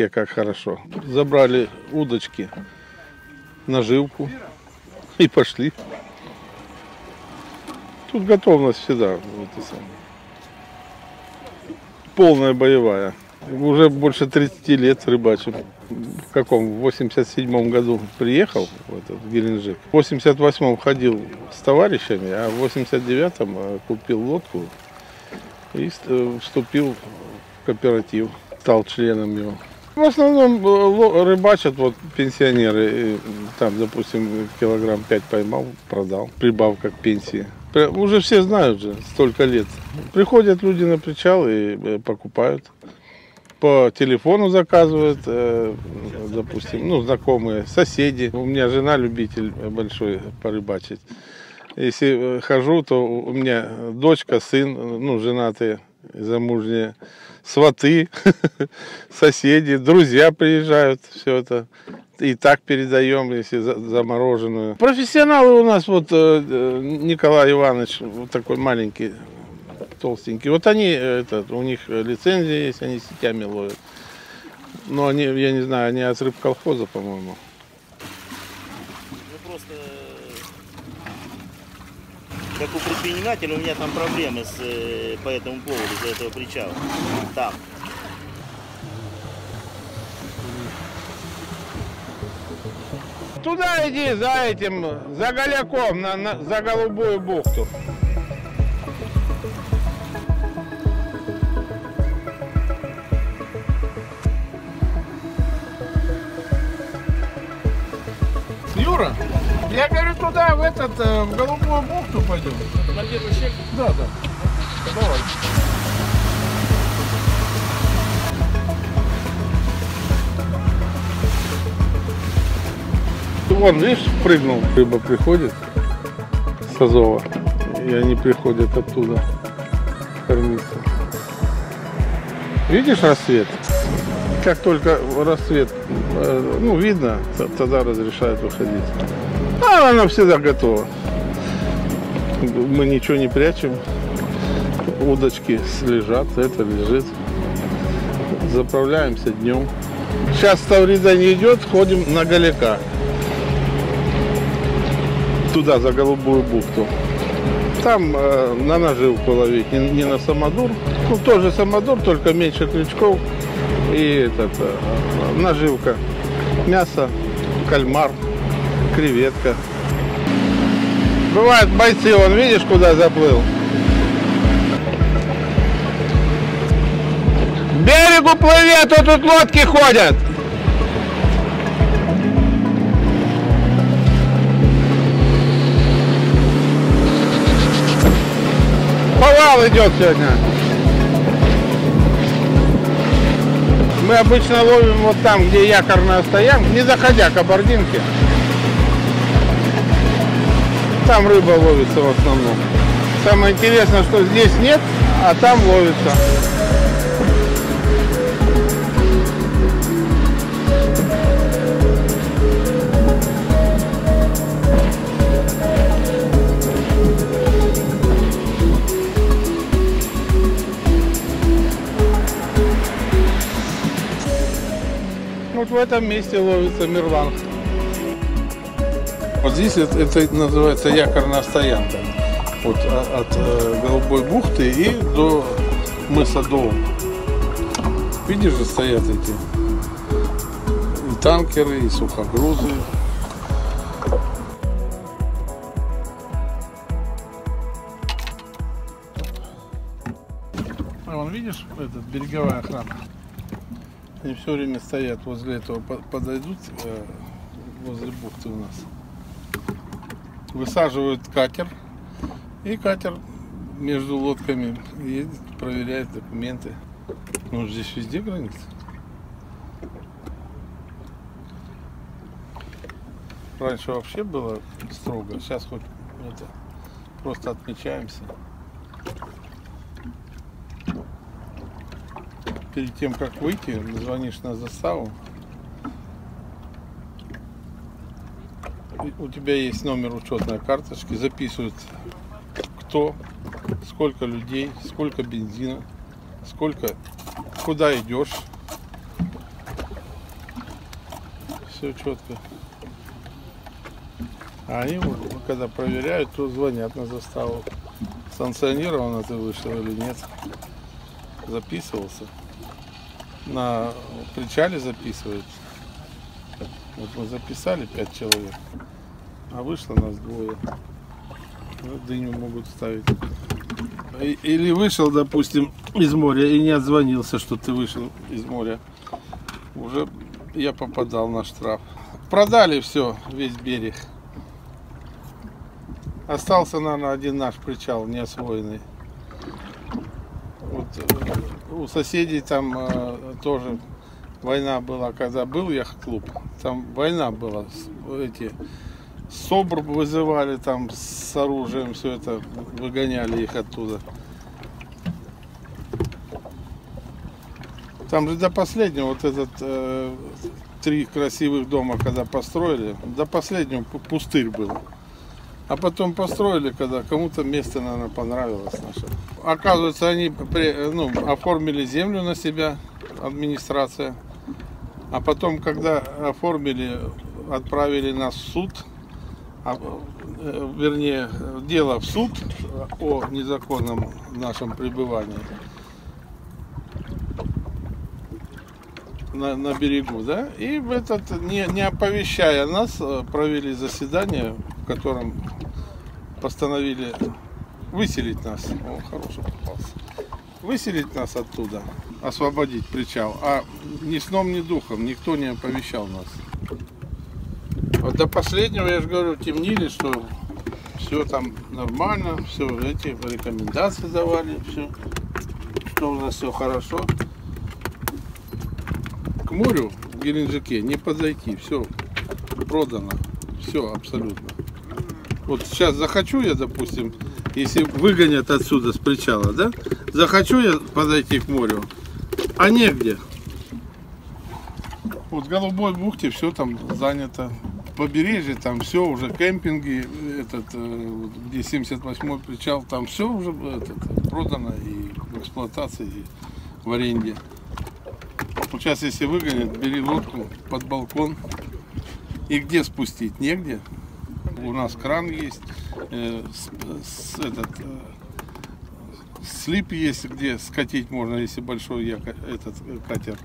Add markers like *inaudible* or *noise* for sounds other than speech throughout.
Геленджике как хорошо. Забрали удочки, наживку и пошли. Тут готовность всегда. Вот и. Полная боевая. Уже больше 30 лет рыбачим. В каком? В 87 году приехал в этот Геленджик. В 88 ходил с товарищами, а в 89-м э, купил лодку и э, вступил в кооператив. Стал членом его. В основном э, рыбачат вот пенсионеры. Там, допустим, килограмм 5 поймал, продал. Прибавка к пенсии. Пр- Уже все знают же, столько лет. Приходят люди на причал и э, покупают. По телефону заказывают, э, допустим, ну, знакомые, соседи. У меня жена любитель большой порыбачить. Если э, хожу, то у меня дочка, сын, э, ну, женатые, замужние, сваты, *laughs* соседи, друзья приезжают, все это. И так передаем, если за- замороженную. Профессионалы у нас, вот э, э, Николай Иванович, вот такой маленький, толстенький. Вот они, э, этот, у них лицензия есть, они сетями ловят. Но они, я не знаю, они от рыбколхоза, по-моему. Ну просто э, как у предпринимателя у меня там проблемы с, э, по этому поводу, из-за этого причала. Там. Туда иди за этим, за Голяком, на, на- за Голубую бухту. Юра, я говорю туда, в этот, э, в Голубую бухту пойдем. На первый щель? Да, да. Давай. Вон, видишь, прыгнул, рыба приходит с Азова, и они приходят оттуда кормиться. Видишь рассвет? Как только рассвет, э, ну, видно, тогда разрешают выходить. А она всегда готова. Мы ничего не прячем. Удочки лежат, это лежит. Заправляемся днем. Сейчас Таврида не идет, ходим на Галяка туда, за Голубую бухту. Там э, на наживку ловить, не, не на самодур. Ну, тоже самодур, только меньше крючков. И этот, э, наживка. Мясо, кальмар, креветка. Бывают бойцы, он видишь, куда заплыл? Берегу плыви, а то тут лодки ходят. Повал идет сегодня. Мы обычно ловим вот там, где якорная стоянка, не заходя к абординке. Там рыба ловится в основном. Самое интересное, что здесь нет, а там ловится. Вот в этом месте ловится мирланг. Вот здесь это, это называется якорная стоянка. Вот о- от, э, Голубой бухты и до мыса Доум. Видишь же стоят эти и танкеры, и сухогрузы. А вон видишь, этот береговая охрана. Они все время стоят возле этого, по- подойдут э, возле бухты у нас. Высаживают катер, и катер между лодками едет, проверяет документы. Ну, здесь везде граница. Раньше вообще было строго, сейчас хоть это, просто отмечаемся. перед тем, как выйти, звонишь на заставу. У тебя есть номер учетной карточки, записывают кто, сколько людей, сколько бензина, сколько, куда идешь. все четко. А они, вот, когда проверяют, то звонят на заставу. Санкционировано ты вышел или нет. Записывался. На причале записывают. Вот мы записали пять человек, а вышло нас двое. Ну, дыню могут ставить. И- Или вышел, допустим, из моря и не отзвонился, что ты вышел из моря. Уже я попадал на штраф. Продали все, весь берег. Остался, наверное, один наш причал неосвоенный. Вот э, у соседей там э, тоже война была, когда был яхт-клуб, там война была, эти СОБР вызывали там с оружием, все это, выгоняли их оттуда. Там же до последнего вот этот э, три красивых дома, когда построили, до последнего пу- пустырь был. А потом построили, когда кому-то место, наверное, понравилось наше. Оказывается, они ну, оформили землю на себя, администрация. А потом, когда оформили, отправили нас в суд, вернее, дело в суд о незаконном нашем пребывании на, на берегу, да, и в этот, не, не оповещая нас, э, провели заседание, в котором постановили выселить нас. О, хороший попался. Выселить нас оттуда, освободить причал. А ни сном, ни духом никто не оповещал нас. До последнего, я же говорю, темнили, что все там нормально, все эти рекомендации давали, все, что у нас все хорошо. К морю в Геленджике не подойти, все продано, все абсолютно. Вот сейчас захочу я, допустим, если выгонят отсюда с причала, да, захочу я подойти к морю, а негде. Вот в Голубой бухте все там занято. Побережье, там все уже, кемпинги, этот, э, где 78-й причал, там все уже этот, продано и в эксплуатации, и в аренде. Сейчас, если выгонят, бери лодку под балкон. И где спустить? Негде. У нас кран есть, э, с- с- этот, э, слип есть, где скатить можно, если большой яко- этот э, катер.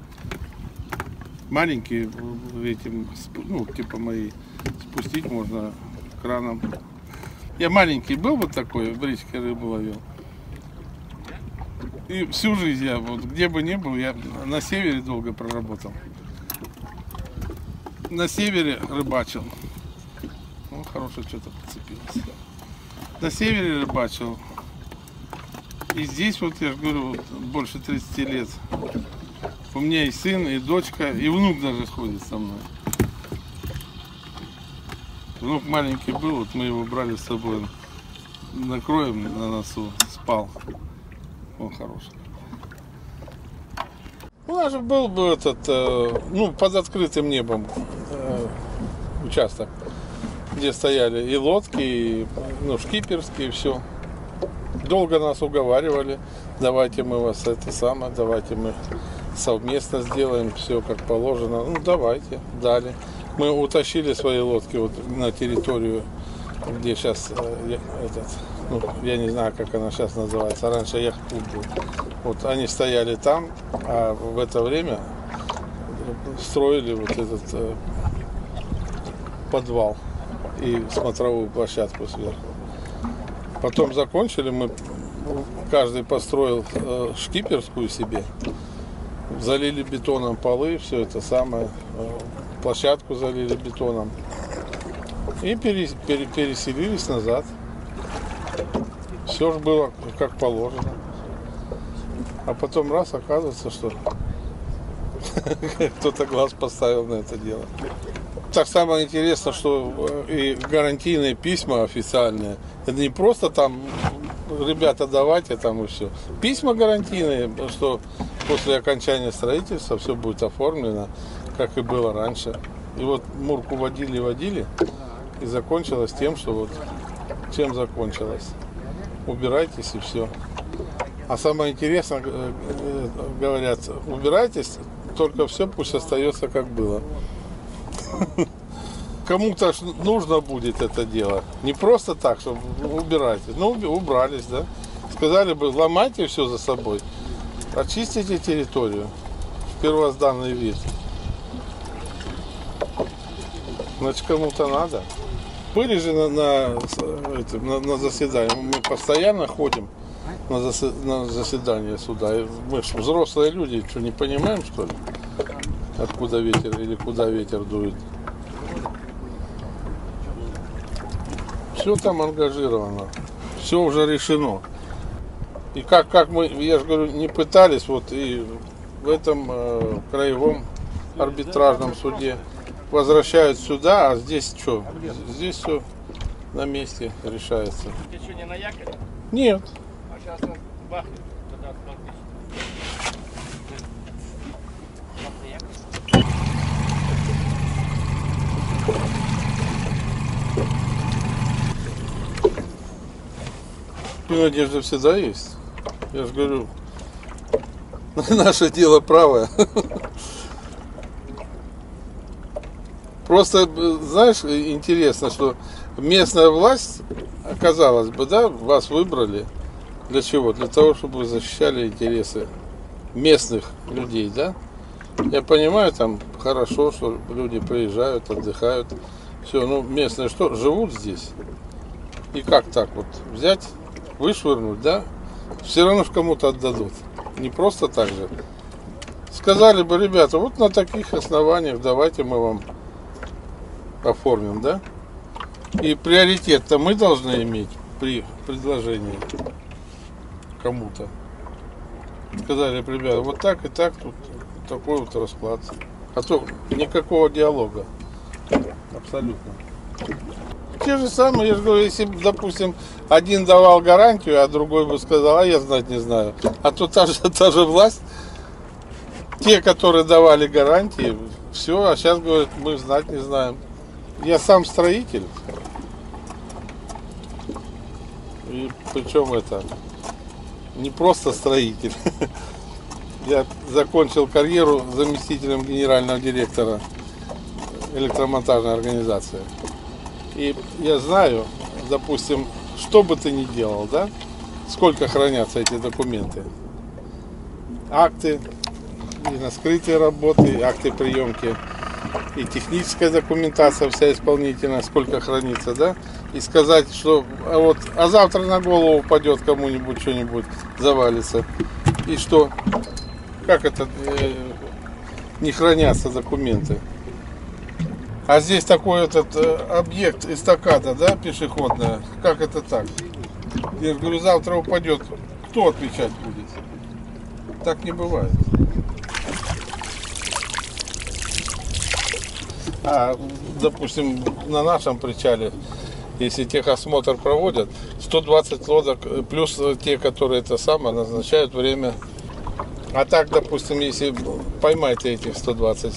Маленький э, этим, ну, типа мои, спустить можно краном. Я маленький был вот такой, в речке рыбу ловил. И всю жизнь я, вот где бы ни был, я на севере долго проработал. На севере рыбачил. Ну, хорошее что-то подцепилось. На севере рыбачил. И здесь вот, я же говорю, вот больше 30 лет. У меня и сын, и дочка, и внук даже ходит со мной. Внук маленький был, вот мы его брали с собой. Накроем на носу, спал. Он хороший. У нас же был бы этот, э, ну, под открытым небом э, участок, где стояли и лодки, и ну, шкиперские, и все. Долго нас уговаривали, давайте мы вас это самое, давайте мы совместно сделаем все как положено. Ну, давайте, дали. Мы утащили свои лодки вот на территорию, где сейчас этот, ну, я не знаю, как она сейчас называется, раньше яхт-клуб был. Вот они стояли там, а в это время строили вот этот э, подвал и смотровую площадку сверху. Потом закончили, мы каждый построил э, шкиперскую себе, залили бетоном полы, все это самое, э, площадку залили бетоном и пере- пере- переселились назад. Все же было как положено. А потом раз оказывается, что *laughs* кто-то глаз поставил на это дело. Так самое интересное, что э, и гарантийные письма официальные, это не просто там ребята давайте там и все. Письма гарантийные, что после окончания строительства все будет оформлено, как и было раньше. И вот Мурку водили, водили, и закончилось тем, что вот чем закончилось. Убирайтесь и все. А самое интересное, э, э, говорят, убирайтесь, только все пусть остается как было. *laughs* Кому-то нужно будет это дело. Не просто так, чтобы убирать. Ну, убрались, да. Сказали бы, ломайте все за собой. Очистите территорию в первозданный вид. Значит, кому-то надо. Были же на, на, этим, на, на заседании. Мы постоянно ходим на, засе- на заседание суда. Мы ж взрослые люди, что не понимаем, что ли? Откуда ветер или куда ветер дует. Все там ангажировано. Все уже решено. И как, как мы, я же говорю, не пытались, вот и в этом э, краевом арбитражном суде возвращают сюда, а здесь что? Здесь все на месте решается. Ты что, не на якоре? Нет. А сейчас он бахнет. Надежда всегда есть. Я же говорю, *laughs* наше дело правое. Просто, знаешь, интересно, что местная власть, казалось бы, да, вас выбрали. Для чего? Для того, чтобы вы защищали интересы местных людей, да? Я понимаю, там хорошо, что люди приезжают, отдыхают. Все, ну местные что, живут здесь? И как так вот взять, вышвырнуть, да? Все равно кому-то отдадут. Не просто так же. Сказали бы, ребята, вот на таких основаниях давайте мы вам оформим, да? И приоритет-то мы должны иметь при предложении кому-то. Сказали, бы, ребята, вот так и так, тут такой вот расклад. А то никакого диалога. Абсолютно. Те же самые, я же говорю, если, бы, допустим, один давал гарантию, а другой бы сказал, а я знать не знаю. А то та же, та же власть, те, которые давали гарантии, все, а сейчас говорят, мы знать не знаем. Я сам строитель. И причем это не просто строитель. *laughs* Я закончил карьеру заместителем генерального директора электромонтажной организации. И я знаю, допустим, что бы ты ни делал, да, сколько хранятся эти документы. Акты и на скрытие работы, и акты приемки, и техническая документация вся исполнительная, сколько хранится, да, и сказать, что а вот, а завтра на голову упадет кому-нибудь что-нибудь, завалится. И что, как это э, не хранятся документы? А здесь такой этот э, объект эстакада, да, пешеходная. Как это так? Я же говорю, завтра упадет. Кто отвечать будет? Так не бывает. А, допустим, на нашем причале, если техосмотр проводят, 120 лодок, э, плюс э, те, которые это самое, назначают время. А так, допустим, если поймаете этих 120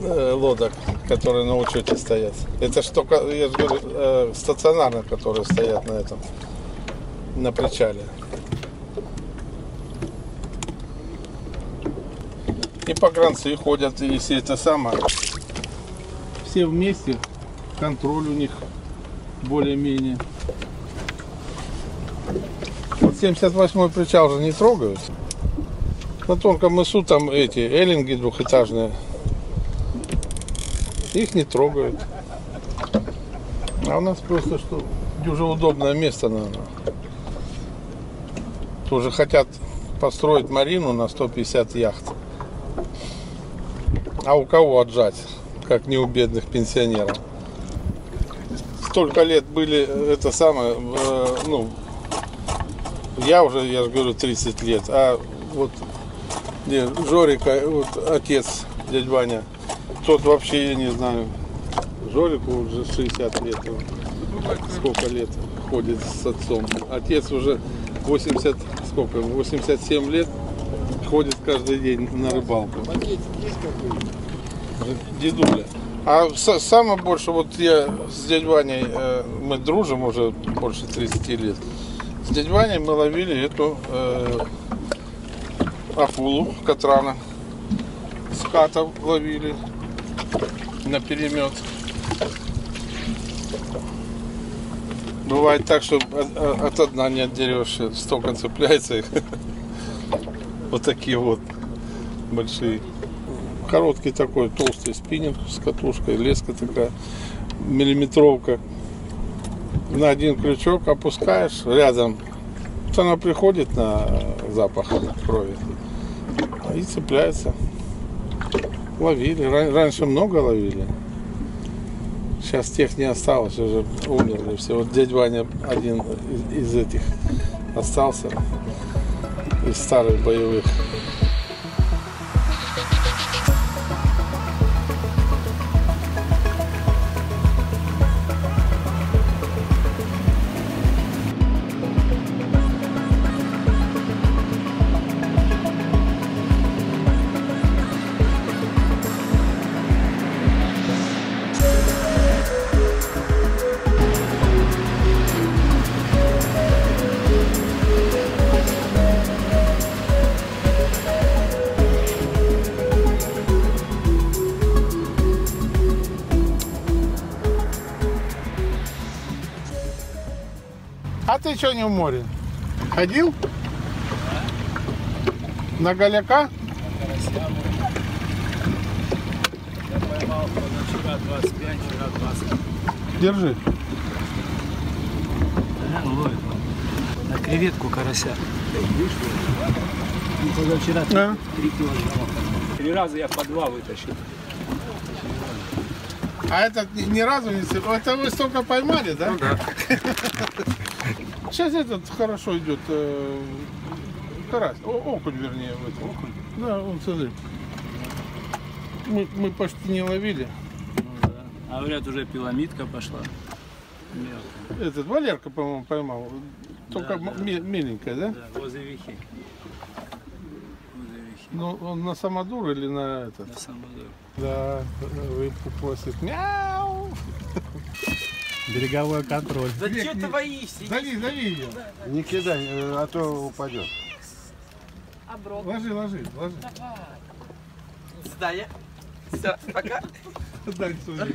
э, лодок, которые на учете стоят. Это только, я же говорю, э, стационарно, которые стоят на этом, на причале. И погранцы ходят, если это самое. Все вместе, контроль у них более-менее. Вот 78-й причал же не трогают. На тонком мысу там эти эллинги двухэтажные. Их не трогают. А у нас просто что уже удобное место, наверное. Тоже хотят построить марину на 150 яхт. А у кого отжать, как не у бедных пенсионеров? Столько лет были э, это самое, э, ну, я уже, я же говорю, 30 лет, а вот не, Жорика, вот отец, дядь Ваня, тот вообще, я не знаю, Жорику уже 60 лет, сколько лет ходит с отцом. Отец уже 80, сколько, 87 лет ходит каждый день на рыбалку. Дедуля. А са- самое больше, вот я с дядь Ваней, э, мы дружим уже больше 30 лет. С дядь Ваней мы ловили эту э, афулу Катрана. Скатов ловили. На перемет. Бывает так, что от, от дна не отдерешься, столько цепляется их. *laughs* Вот такие вот большие. Короткий такой толстый спиннинг с катушкой, леска такая, миллиметровка. На один крючок опускаешь рядом. Вот она приходит на запах крови и цепляется. Ловили. Ра- Раньше много ловили. Сейчас тех не осталось, уже умерли все. Вот дядь Ваня один из этих остался, из старых боевых. Ты что не в море? Ходил? На голяка? Я поймал позавчера 25, вчера 20. Держи. Да, ловит. На креветку карася. Ну, позавчера Да. 3 килограмма. Три раза я по два вытащил. А этот ни, ни разу не Это вы столько поймали, да? да. *laughs* Сейчас этот хорошо идет. э, карась. О, окунь, вернее, в этом. Окунь? Да, он, смотри. Мы, мы почти не ловили. Ну да. А говорят, уже пиламидка пошла. Мелкая. Этот Валерка, по-моему, поймал. Только Да, да. меленькая, да? Да, возле вихи. Ну, он на самодур или на этот? На самодур. Да, просит. Мяу! Береговой контроль. Да Век что ты боишься? Зови, зови ее. Не кидай, э, а то упадет. Оброк. Ложи, ложи, ложи. Да, я... Все, пока. Дай, Соня.